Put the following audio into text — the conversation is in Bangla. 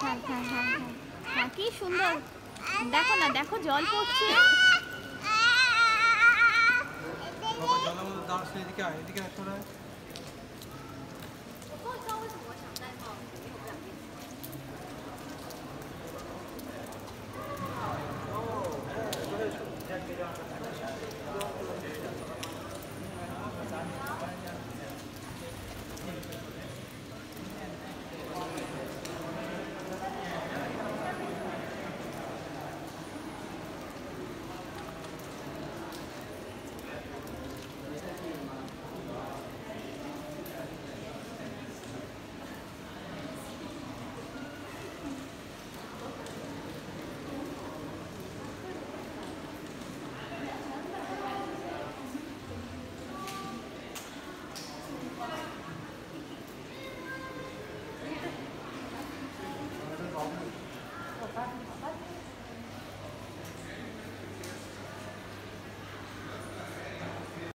হ্যাঁ, হ্যাঁ হ্যাঁ হ্যাঁ হ্যাঁ। কি সুন্দর। দেখো না, দেখো, জল পড়ছে। বাবা, জলের মধ্যে এদিকে এদিকে